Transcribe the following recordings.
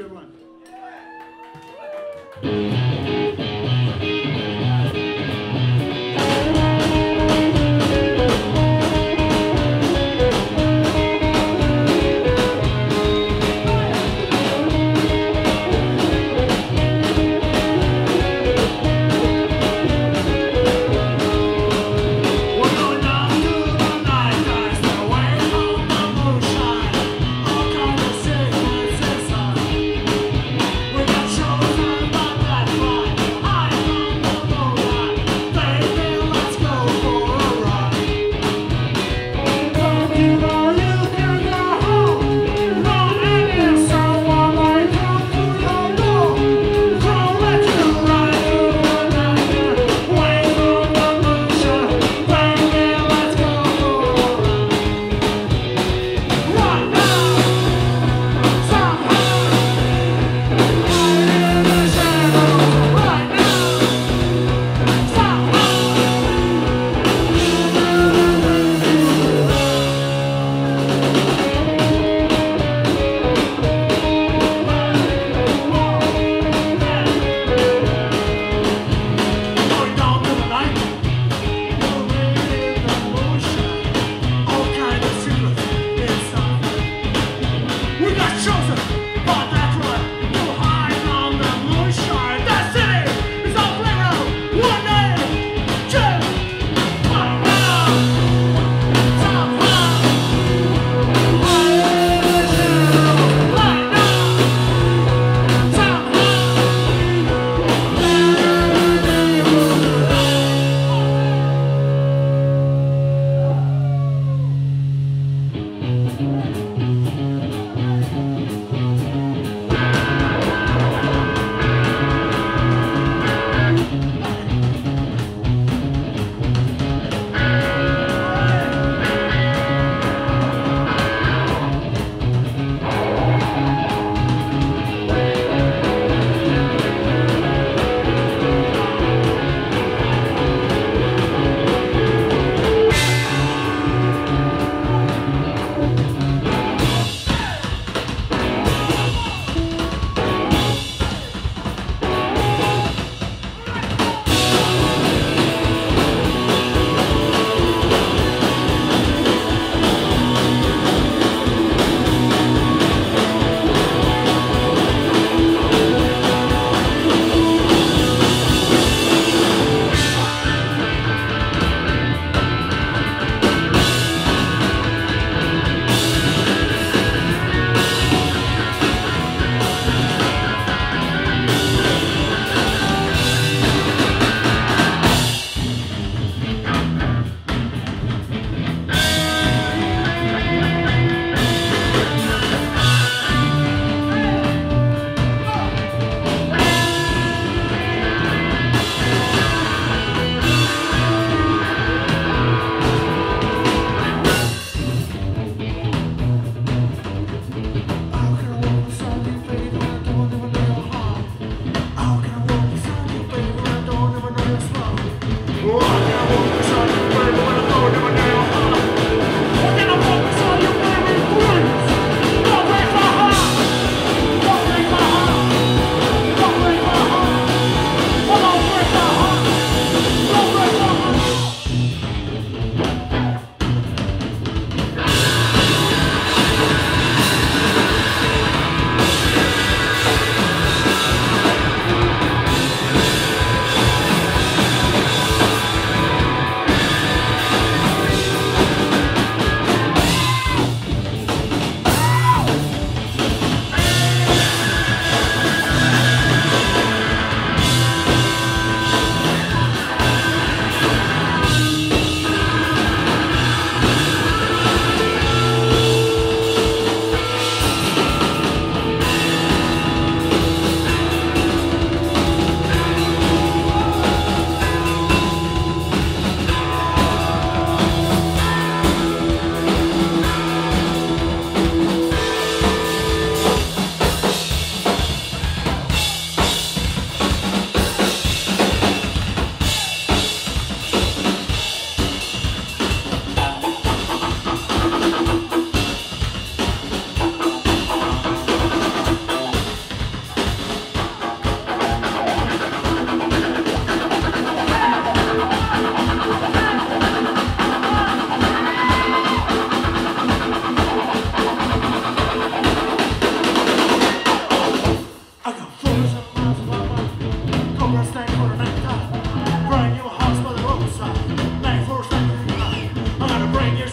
Carolina. We're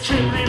chimney